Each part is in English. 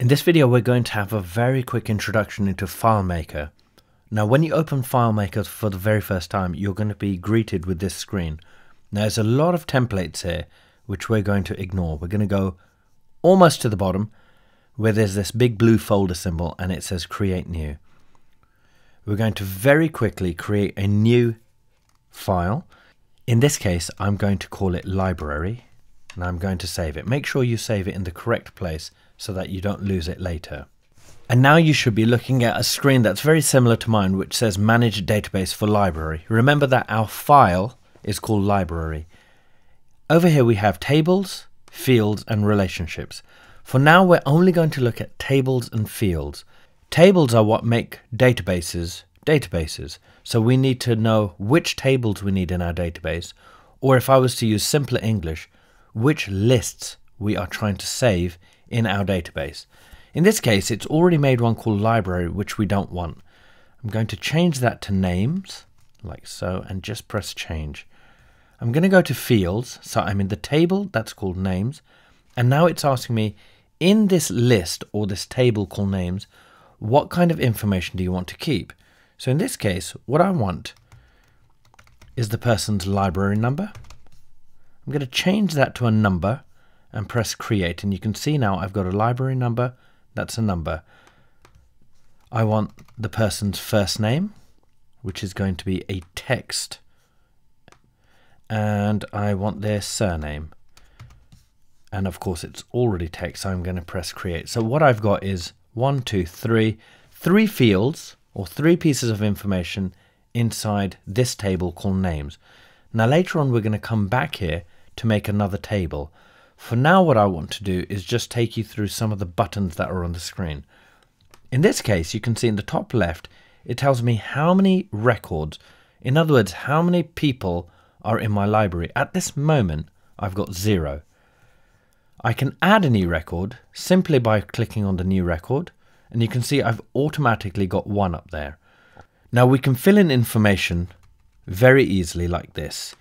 In this video we're going to have a very quick introduction into FileMaker. Now when you open FileMaker for the very first time you're going to be greeted with this screen. Now there's a lot of templates here which we're going to ignore. We're going to go almost to the bottom where there's this big blue folder symbol and it says create new. We're going to very quickly create a new file. In this case I'm going to call it library and I'm going to save it. Make sure you save it in the correct place so that you don't lose it later. And now you should be looking at a screen that's very similar to mine which says manage database for library. Remember that our file is called library. Over here we have tables, fields and relationships. For now we're only going to look at tables and fields. Tables are what make databases databases. So we need to know which tables we need in our database or if I was to use simpler English, which lists we are trying to save in our database. In this case, it's already made one called library, which we don't want. I'm going to change that to names, like so, and just press change. I'm going to go to fields, so I'm in the table that's called names, and now it's asking me, in this list or this table called names, what kind of information do you want to keep? So in this case, what I want is the person's library number. I'm going to change that to a number and press create and you can see now I've got a library number. That's a number. I want the person's first name which is going to be a text and I want their surname. And of course it's already text so I'm going to press create. So what I've got is one two three three fields or three pieces of information inside this table called names. Now later on we're going to come back here to make another table for now what I want to do is just take you through some of the buttons that are on the screen. In this case you can see in the top left it tells me how many records, in other words how many people are in my library. At this moment I've got zero. I can add a new record simply by clicking on the new record and you can see I've automatically got one up there. Now we can fill in information very easily like this.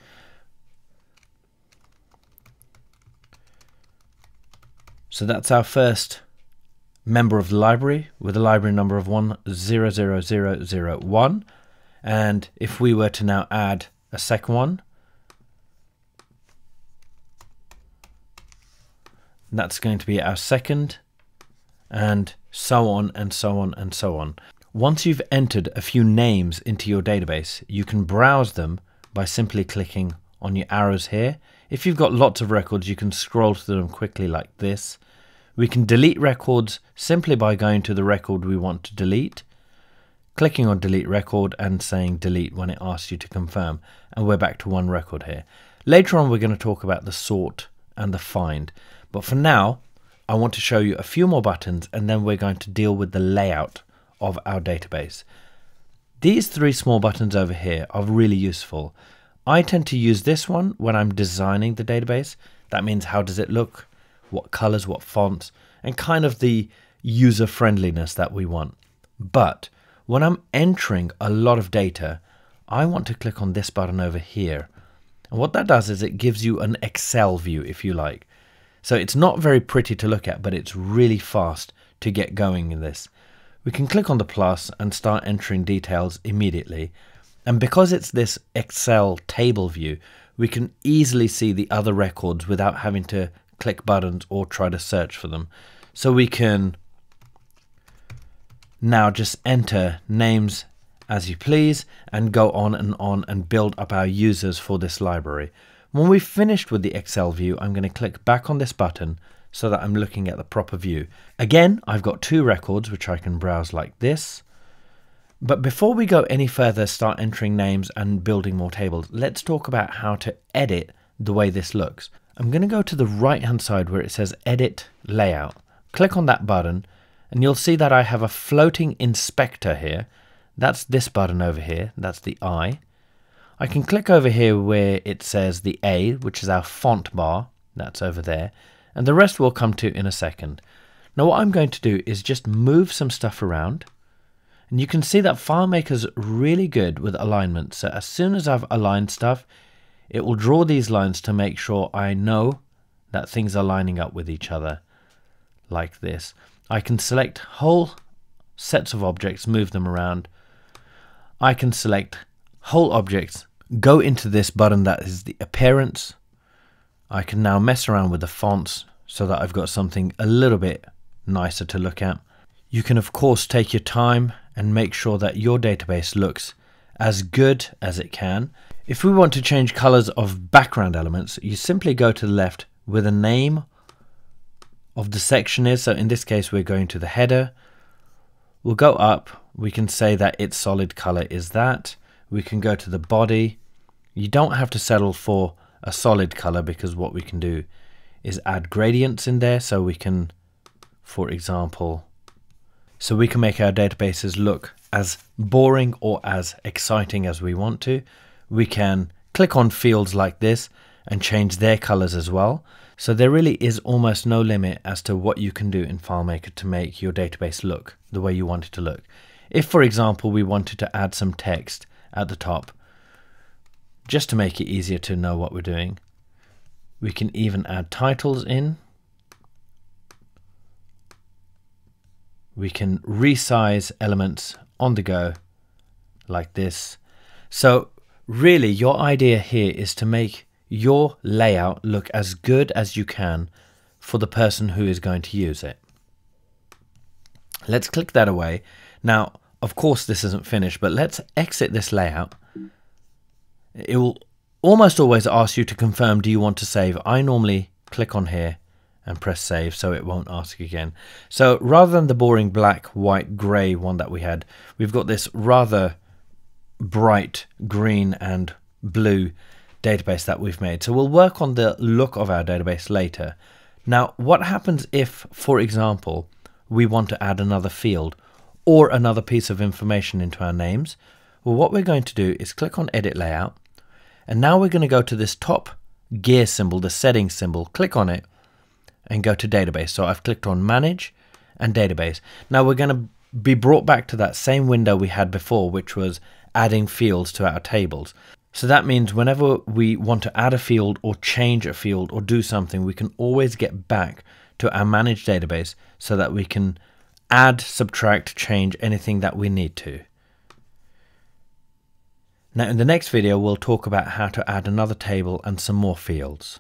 So that's our first member of the library with a library number of 100001. And if we were to now add a second one, that's going to be our second, and so on and so on and so on. Once you've entered a few names into your database, you can browse them by simply clicking on your arrows here. If you've got lots of records, you can scroll through them quickly like this. We can delete records simply by going to the record we want to delete, clicking on delete record and saying delete when it asks you to confirm. And we're back to one record here. Later on, we're going to talk about the sort and the find. But for now, I want to show you a few more buttons and then we're going to deal with the layout of our database. These three small buttons over here are really useful. I tend to use this one when I'm designing the database. That means how does it look? what colors, what fonts, and kind of the user friendliness that we want. But when I'm entering a lot of data, I want to click on this button over here. And what that does is it gives you an Excel view, if you like. So it's not very pretty to look at, but it's really fast to get going in this. We can click on the plus and start entering details immediately. And because it's this Excel table view, we can easily see the other records without having to click buttons or try to search for them. So we can now just enter names as you please and go on and on and build up our users for this library. When we've finished with the Excel view, I'm going to click back on this button so that I'm looking at the proper view. Again, I've got two records which I can browse like this. But before we go any further, start entering names and building more tables, let's talk about how to edit the way this looks. I'm going to go to the right hand side where it says edit layout. Click on that button and you'll see that I have a floating inspector here. That's this button over here. That's the I. I can click over here where it says the A, which is our font bar. That's over there. And the rest we'll come to in a second. Now what I'm going to do is just move some stuff around. And you can see that FileMaker's really good with alignment. So as soon as I've aligned stuff, it will draw these lines to make sure I know that things are lining up with each other. like this. I can select whole sets of objects, move them around. I can select whole objects, go into this button that is the appearance. I can now mess around with the fonts so that I've got something a little bit nicer to look at. You can of course take your time and make sure that your database looks as good as it can. If we want to change colors of background elements, you simply go to the left where the name of the section is. So in this case, we're going to the header. We'll go up. We can say that its solid color is that. We can go to the body. You don't have to settle for a solid color because what we can do is add gradients in there. So we can, for example, so we can make our databases look as boring or as exciting as we want to. We can click on fields like this and change their colors as well. So there really is almost no limit as to what you can do in FileMaker to make your database look the way you want it to look. If, for example, we wanted to add some text at the top, just to make it easier to know what we're doing, we can even add titles in we can resize elements on the go like this. So really your idea here is to make your layout look as good as you can for the person who is going to use it. Let's click that away. Now, of course this isn't finished, but let's exit this layout. It will almost always ask you to confirm do you want to save. I normally click on here and press save so it won't ask again. So rather than the boring black, white, grey one that we had, we've got this rather bright green and blue database that we've made. So we'll work on the look of our database later. Now, what happens if, for example, we want to add another field or another piece of information into our names? Well, what we're going to do is click on Edit Layout, and now we're going to go to this top gear symbol, the settings symbol, click on it, and go to database. So I've clicked on manage and database. Now we're going to be brought back to that same window we had before, which was adding fields to our tables. So that means whenever we want to add a field or change a field or do something, we can always get back to our manage database so that we can add, subtract, change anything that we need to. Now in the next video, we'll talk about how to add another table and some more fields.